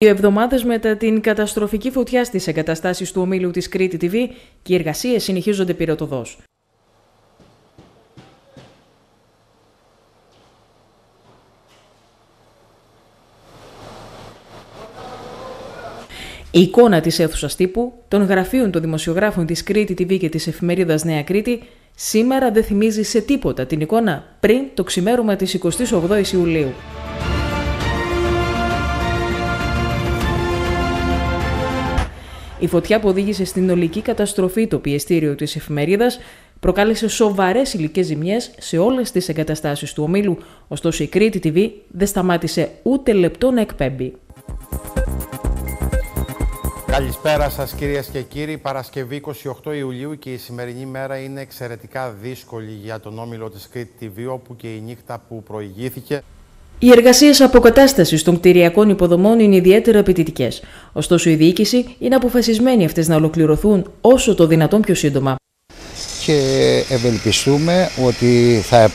Δύο εβδομάδες μετά την καταστροφική φωτιά στις εγκαταστάσεις του ομίλου της Κρήτη TV και οι εργασίες συνεχίζονται πυροτοδός. Η εικόνα της αίθουσας τύπου, των γραφείων των δημοσιογράφων της Κρήτη TV και της εφημερίδας Νέα Κρήτη, σήμερα δεν θυμίζει σε τίποτα την εικόνα πριν το ξημέρωμα της 28ης Ιουλίου. Η φωτιά που οδήγησε στην ολική καταστροφή το πιεστήριο της εφημερίδας προκάλεσε σοβαρές υλικές ζημιές σε όλες τις εγκαταστάσεις του ομίλου, ωστόσο η Κρήτη TV δεν σταμάτησε ούτε λεπτό να εκπέμπει. Καλησπέρα σας κυρίες και κύριοι. Παρασκευή 28 Ιουλίου και η σημερινή μέρα είναι εξαιρετικά δύσκολη για τον όμιλο της Κρήτη TV όπου και η νύχτα που προηγήθηκε οι εργασίες αποκατάστασης των κτηριακών υποδομών είναι ιδιαίτερα απαιτητικές. Ωστόσο, η διοίκηση είναι αποφασισμένη αυτές να ολοκληρωθούν όσο το δυνατόν πιο σύντομα. Και ευελπιστούμε ότι θα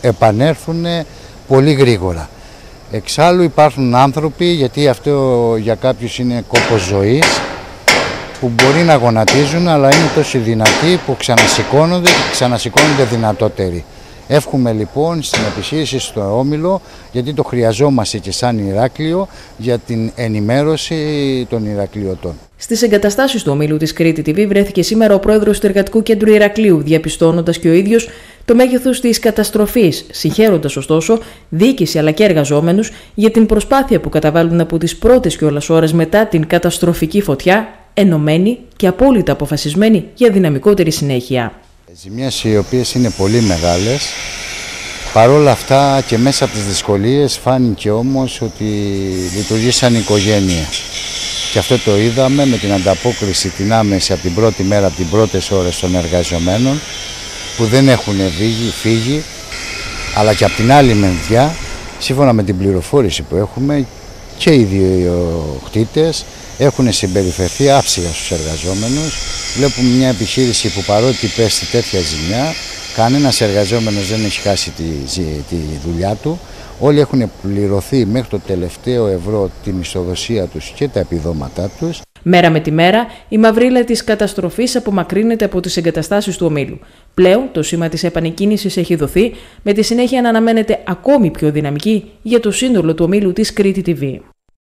επανέλθουν πολύ γρήγορα. Εξάλλου υπάρχουν άνθρωποι, γιατί αυτό για κάποιους είναι κόπος ζωής, που μπορεί να γονατίζουν, αλλά είναι τόσο δυνατοί που ξανασηκώνονται και ξανασηκώνονται δυνατότεροι. Εύχομαι λοιπόν στην επιχείρηση στο Όμιλο, γιατί το χρειαζόμαστε και σαν Ηράκλειο, για την ενημέρωση των Ηρακλειωτών. Στις εγκαταστάσεις του ομίλου της Κρήτη TV βρέθηκε σήμερα ο πρόεδρος του Εργατικού Κέντρου Ηρακλείου, διαπιστώνοντας και ο ίδιος το μέγεθος της καταστροφής, συγχαίροντας ωστόσο διοίκηση αλλά και εργαζόμενους για την προσπάθεια που καταβάλουν από τις πρώτες κιόλας ώρες μετά την καταστροφική φωτιά, ενωμένοι και απόλυτα αποφασισμένοι για δυναμικότερη συνέχεια. Ζημιές οι οποίες είναι πολύ μεγάλες. Παρόλα αυτά και μέσα από τις δυσκολίες φάνηκε όμως ότι λειτουργεί σαν οικογένεια. Και αυτό το είδαμε με την ανταπόκριση την άμεση από την πρώτη μέρα, από την πρώτες ώρες των εργαζομένων που δεν έχουν φύγει, φύγει αλλά και από την άλλη μεριά, σύμφωνα με την πληροφόρηση που έχουμε και οι δύο χτίτες έχουν συμπεριφερθεί άψια στους εργαζόμενους. Βλέπουμε μια επιχείρηση που παρότι πέσει τέτοια ζημιά, κανένας εργαζόμενος δεν έχει χάσει τη, τη δουλειά του. Όλοι έχουν πληρωθεί μέχρι το τελευταίο ευρώ τη μισθοδοσία τους και τα επιδόματά τους. Μέρα με τη μέρα, η μαυρίλα της καταστροφής απομακρύνεται από τις εγκαταστάσεις του ομίλου. Πλέον, το σήμα της επανεκκίνησης έχει δοθεί, με τη συνέχεια να αναμένεται ακόμη πιο δυναμική για το σύνολο του ομίλου της Κρήτη TV.